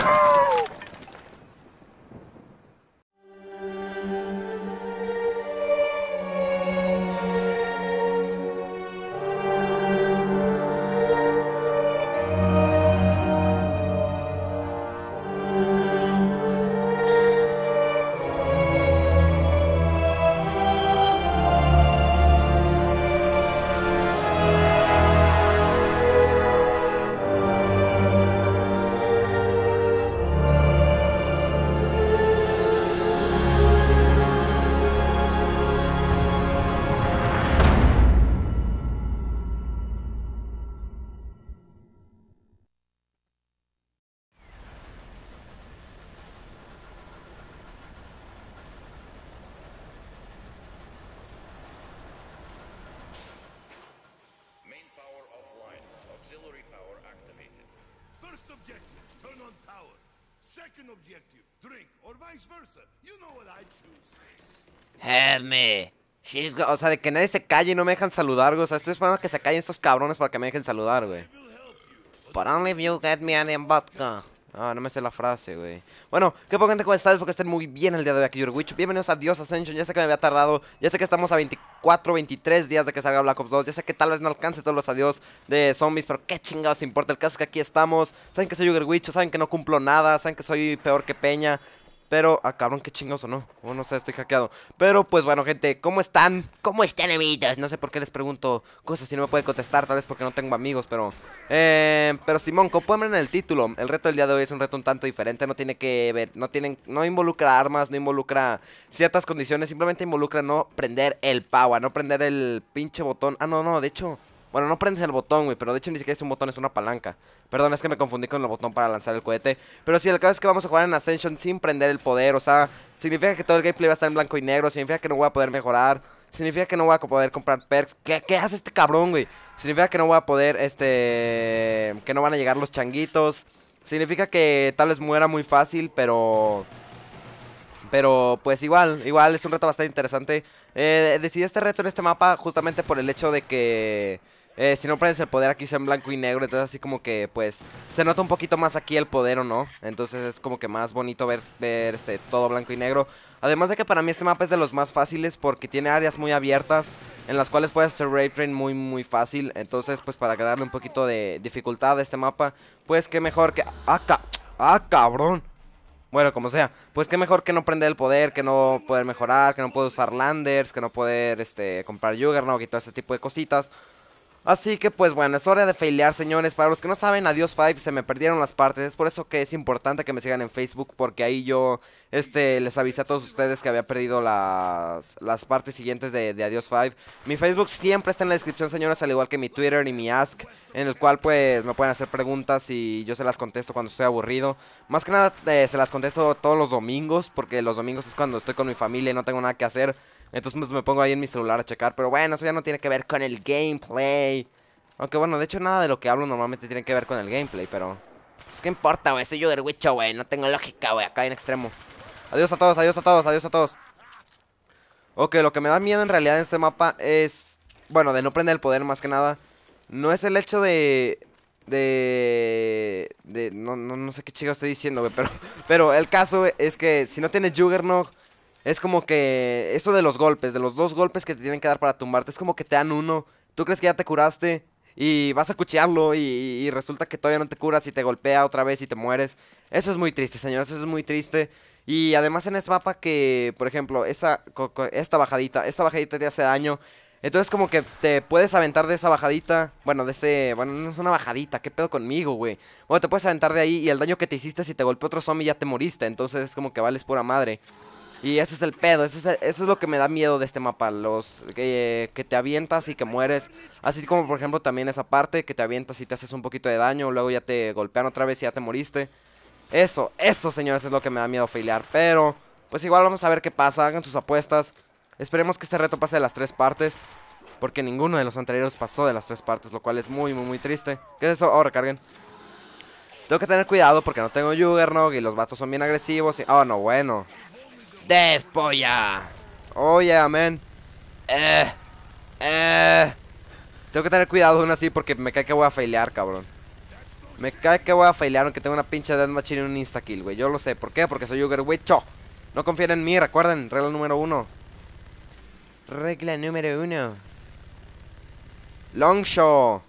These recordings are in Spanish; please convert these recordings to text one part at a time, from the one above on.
Oh! First objective, turn on power. Second objective, drink, or vice versa. You know what I choose. Help me. She's o sea, de que nadie se calle y no me dejan saludar, güey. O sea, estoy esperando que se callen estos cabrones para que me dejen saludar, güey. But only if you get me any vodka. Ah, no me sé la frase, güey. Bueno, qué poca gente, ¿cómo están? Espero que estén muy bien el día de hoy aquí, Yurwich. Bienvenidos a Dios Ascension. Ya sé que me había tardado. Ya sé que estamos a 24, 23 días de que salga Black Ops 2. Ya sé que tal vez no alcance todos los adiós de zombies, pero qué chingados importa. El caso es que aquí estamos. Saben que soy Yurwich, saben que no cumplo nada, saben que soy peor que Peña. Pero, ah, cabrón, qué chingoso, ¿no? O no sé, estoy hackeado. Pero, pues bueno, gente, ¿cómo están? ¿Cómo están, amiguitos? No sé por qué les pregunto cosas si no me pueden contestar, tal vez porque no tengo amigos, pero... Eh, pero Simón, como pueden ver en el título, el reto del día de hoy es un reto un tanto diferente, no tiene que ver, no tienen, no involucra armas, no involucra ciertas condiciones, simplemente involucra no prender el power, no prender el pinche botón. Ah, no, no, de hecho... Bueno, no prendes el botón, güey, pero de hecho ni siquiera es un botón, es una palanca. Perdón, es que me confundí con el botón para lanzar el cohete. Pero sí, el caso es que vamos a jugar en Ascension sin prender el poder, o sea, significa que todo el gameplay va a estar en blanco y negro, significa que no voy a poder mejorar, significa que no voy a poder comprar perks. ¿Qué, qué hace este cabrón, güey? Significa que no voy a poder, este... Que no van a llegar los changuitos. Significa que tal vez muera muy fácil, pero... Pero pues igual, igual es un reto bastante interesante. Eh, decidí este reto en este mapa justamente por el hecho de que eh, si no prendes el poder aquí sea en blanco y negro, entonces así como que pues se nota un poquito más aquí el poder o no. Entonces es como que más bonito ver, ver este todo blanco y negro. Además de que para mí este mapa es de los más fáciles porque tiene áreas muy abiertas en las cuales puedes hacer raid train muy muy fácil. Entonces pues para agregarle un poquito de dificultad a este mapa, pues que mejor que... ¡Ah, ca- ah cabrón! Bueno, como sea, pues qué mejor que no prender el poder, que no poder mejorar, que no poder usar landers, que no poder este, comprar Juggernaut y todo ese tipo de cositas. Así que pues bueno, es hora de failear señores, para los que no saben, adiós 5, se me perdieron las partes, es por eso que es importante que me sigan en Facebook, porque ahí yo este, les avisé a todos ustedes que había perdido las, las partes siguientes de, de Adiós 5. Mi Facebook siempre está en la descripción señores, al igual que mi Twitter y mi Ask, en el cual pues me pueden hacer preguntas y yo se las contesto cuando estoy aburrido. Más que nada eh, se las contesto todos los domingos, porque los domingos es cuando estoy con mi familia y no tengo nada que hacer. Entonces pues, me pongo ahí en mi celular a checar. Pero bueno, eso ya no tiene que ver con el gameplay. Aunque bueno, de hecho nada de lo que hablo normalmente tiene que ver con el gameplay, pero... Pues qué importa, güey, soy Jugger Wicho, güey. No tengo lógica, güey, acá en extremo. Adiós a todos, adiós a todos, adiós a todos. Ok, lo que me da miedo en realidad en este mapa es... Bueno, de no prender el poder más que nada. No es el hecho de... De... de no, no, no sé qué chico estoy diciendo, güey, pero... Pero el caso es que si no tienes Juggernog... Es como que... Eso de los golpes, de los dos golpes que te tienen que dar para tumbarte. Es como que te dan uno. Tú crees que ya te curaste y vas a cuchearlo y, resulta que todavía no te curas y te golpea otra vez y te mueres. Eso es muy triste, señores, eso es muy triste. Y además en este mapa que, por ejemplo, esa, esta bajadita, esta bajadita te hace daño. Entonces como que te puedes aventar de esa bajadita, bueno, de ese, bueno, no es una bajadita, ¿qué pedo conmigo, güey? Bueno, te puedes aventar de ahí y el daño que te hiciste si te golpeó otro zombie ya te moriste, entonces es como que vales pura madre. Y ese es el pedo, ese es eso es lo que me da miedo de este mapa, los que, que te avientas y que mueres. Así como por ejemplo también esa parte, que te avientas y te haces un poquito de daño, luego ya te golpean otra vez y ya te moriste. Eso, eso señores es lo que me da miedo failear, pero pues igual vamos a ver qué pasa, hagan sus apuestas. Esperemos que este reto pase de las tres partes, porque ninguno de los anteriores pasó de las tres partes, lo cual es muy, muy, muy triste. ¿Qué es eso? Oh, recarguen. Tengo que tener cuidado porque no tengo Juggernog y los vatos son bien agresivos y... Oh, no, bueno. ¡Despolla! Oh, yeah, man. Eh. Eh. Tengo que tener cuidado aún así porque me cae que voy a failear, cabrón. Me cae que voy a failear aunque tengo una pinche Death Machine y un insta-kill, güey. Yo lo sé. ¿Por qué? Porque soy Yuger Wicho. No confíen en mí, recuerden. Regla número uno. Regla número uno. Longshaw.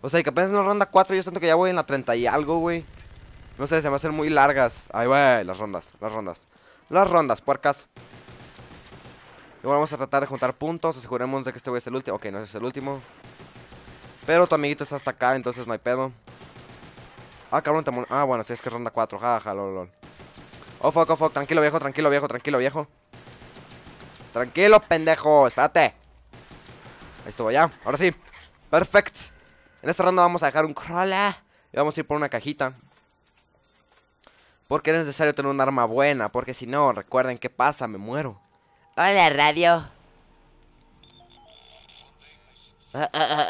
O sea, que apenas en la ronda 4 yo siento que ya voy en la 30 y algo, güey. No sé, se me hacen muy largas. Ahí, güey, las rondas, las rondas. Las rondas, puercas. Igual vamos a tratar de juntar puntos. Aseguremos de que este güey es el último. Ok, no es el último. Pero tu amiguito está hasta acá, entonces no hay pedo. Ah, cabrón, te Ah, bueno, sí, es que es ronda 4. Jaja, lol, lol. Oh, fuck, oh, fuck. Tranquilo, viejo, tranquilo, viejo, tranquilo, viejo. Tranquilo, pendejo. Espérate. Ahí estuvo ya. Ahora sí. Perfect. En esta ronda vamos a dejar un crawler. Y vamos a ir por una cajita. Porque es necesario tener un arma buena. Porque si no, recuerden qué pasa, me muero. Hola, radio. Ah, ah,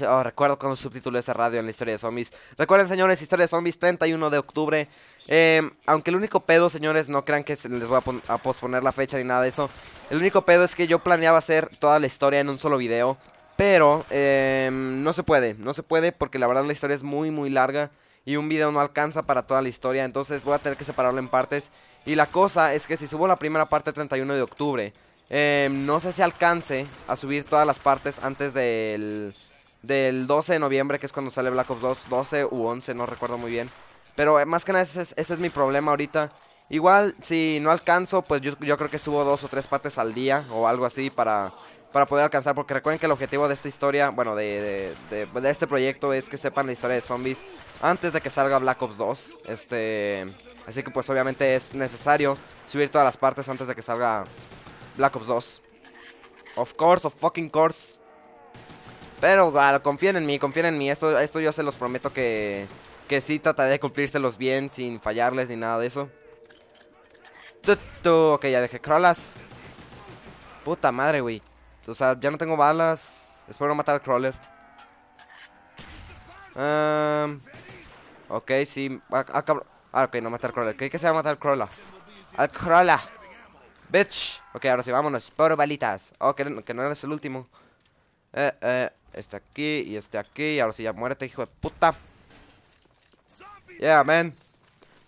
ah. Oh, recuerdo con los subtítulos de esta radio en la historia de zombies. Recuerden, señores, historia de zombies, 31 de octubre. Eh, aunque el único pedo, señores, no crean que les voy a, pon- a posponer la fecha ni nada de eso. El único pedo es que yo planeaba hacer toda la historia en un solo video. Pero eh, no se puede, no se puede porque la verdad la historia es muy, muy larga. Y un video no alcanza para toda la historia. Entonces voy a tener que separarlo en partes. Y la cosa es que si subo la primera parte el 31 de octubre, eh, no sé si alcance a subir todas las partes antes del, del 12 de noviembre, que es cuando sale Black Ops 2. 12 u 11, no recuerdo muy bien. Pero eh, más que nada ese es, ese es mi problema ahorita. Igual, si no alcanzo, pues yo, yo creo que subo dos o tres partes al día o algo así para, para poder alcanzar. Porque recuerden que el objetivo de esta historia, bueno, de, de, este proyecto es que sepan la historia de zombies antes de que salga Black Ops 2. Este, así que pues obviamente es necesario subir todas las partes antes de que salga Black Ops 2. Of course, of fucking course. Pero igual, confíen en mí, confíen en mí. Esto, esto yo se los prometo que, que sí trataré de cumplírselos bien sin fallarles ni nada de eso. Ok, ya dejé crawlas. Puta madre, güey. O sea, ya no tengo balas. Espero no matar al crawler. Ehm, ok, sí. Ah, ah. Ah, ok, no matar al crawler. Creí que se va a matar al crawler. Al crawler. Bitch. Ok, ahora sí, vámonos. Por balitas. Oh, que, no- que no eres el último. Eh, eh. Este aquí y este aquí. Ahora sí, ya muérete, hijo de puta. Yeah, man.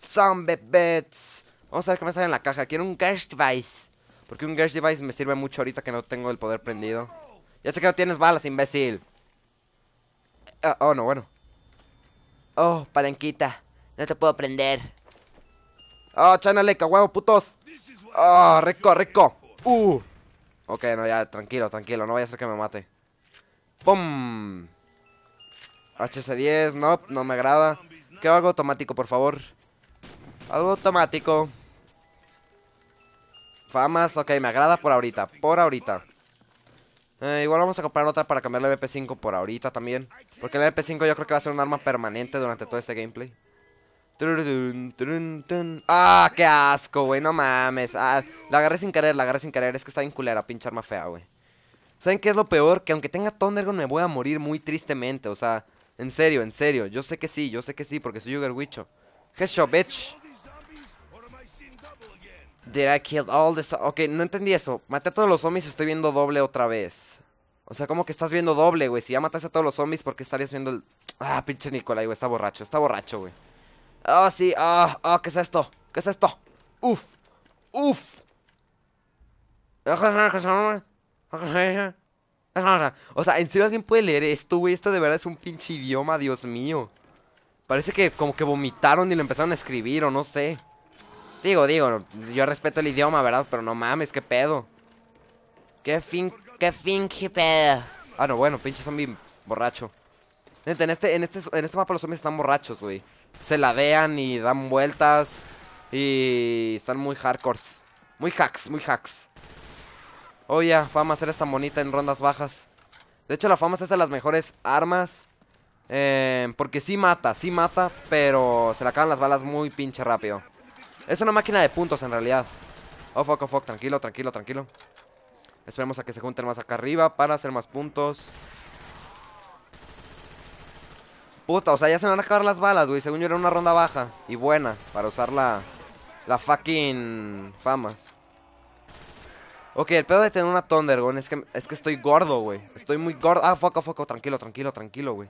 Zombie bits. Vamos a ver qué me sale en la caja. Quiero un Gersh Device. Porque un Gersh Device me sirve mucho ahorita que no tengo el poder prendido. Ya sé que no tienes balas, imbécil. Ah, oh, no, bueno. Oh, palanquita. No te puedo prender. Oh, chanale, huevo, putos. Oh, rico, rico. Uh. Ok, no, ya, tranquilo, tranquilo. No vaya a ser que me mate. ¡Pum! HC10, no, no me agrada. Quiero algo automático, por favor. Algo automático. Famas, ok, me agrada por ahorita, por ahorita. Eh, igual vamos a comprar otra para cambiar la MP5 por ahorita también. Porque la MP5 yo creo que va a ser un arma permanente durante todo este gameplay. Ah, qué asco, güey, no mames. Ah, la agarré sin querer, la agarré sin querer. Es que está bien culera, pinche arma fea, güey. ¿Saben qué es lo peor? Que aunque tenga Thundergun me voy a morir muy tristemente. O sea, en serio, en serio. Yo sé que sí, yo sé que sí, porque soy Yuger Wicho. Headshot, bitch. Did I kill all the Ok, no entendí eso. Maté a todos los zombies y estoy viendo doble otra vez. O sea, ¿cómo que estás viendo doble, güey? Si ya mataste a todos los zombies, ¿por qué estarías viendo el...? Ah, pinche Nicolai, güey, está borracho, está borracho, güey. Oh, sí, ah, ah, ¿qué es esto? ¿Qué es esto? Uf, uf. O sea, ¿en serio alguien puede leer esto, güey? Esto de verdad es un pinche idioma, Dios mío. Parece que como que vomitaron y lo empezaron a escribir, o no sé. Digo, digo, yo respeto el idioma, ¿verdad? Pero no mames, qué pedo. Qué fin, qué fin, qué pedo. Ah, no, bueno, pinche zombie borracho. En este, en este, en este mapa los zombies están borrachos, güey. Se ladean y dan vueltas. Y están muy hardcores. Muy hacks, muy hacks. Oye, fama eres tan bonita en rondas bajas. De hecho, la fama es de las mejores armas. eh, porque sí mata, sí mata, pero se le acaban las balas muy pinche rápido. Es una máquina de puntos en realidad. Oh, fuck, oh, fuck, tranquilo, tranquilo, tranquilo. Esperemos a que se junten más acá arriba para hacer más puntos. Puta, o sea, ya se van a acabar las balas, güey. Según yo era una ronda baja y buena para usar la, la fucking famas. Ok, el pedo de tener una Thundergun es que, es que estoy gordo, güey. Estoy muy gordo. Ah, foco, foco, tranquilo, tranquilo, tranquilo, güey.